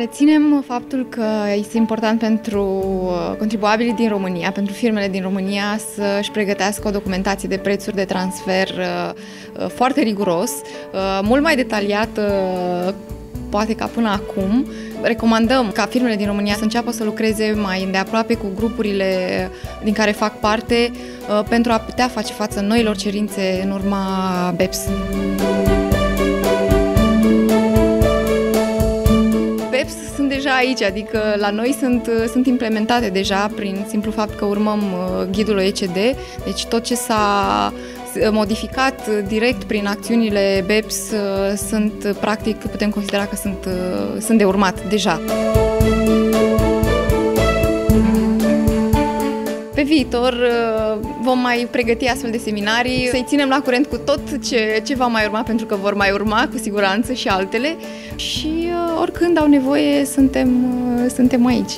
Reținem faptul că este important pentru contribuabilii din România, pentru firmele din România să-și pregătească o documentație de prețuri de transfer foarte riguros, mult mai detaliată poate ca până acum. Recomandăm ca firmele din România să înceapă să lucreze mai îndeaproape cu grupurile din care fac parte uh, pentru a putea face față noilor cerințe în urma BEPS. Deja aici, adică la noi sunt, uh, sunt implementate deja prin simplu fapt că urmăm uh, ghidul OECD, deci tot ce s-a modificat direct prin acțiunile BEPS sunt, practic, putem considera că sunt, sunt de urmat deja. Pe viitor vom mai pregăti astfel de seminarii, să-i ținem la curent cu tot ce, ce va mai urma, pentru că vor mai urma cu siguranță și altele și oricând au nevoie suntem, suntem aici.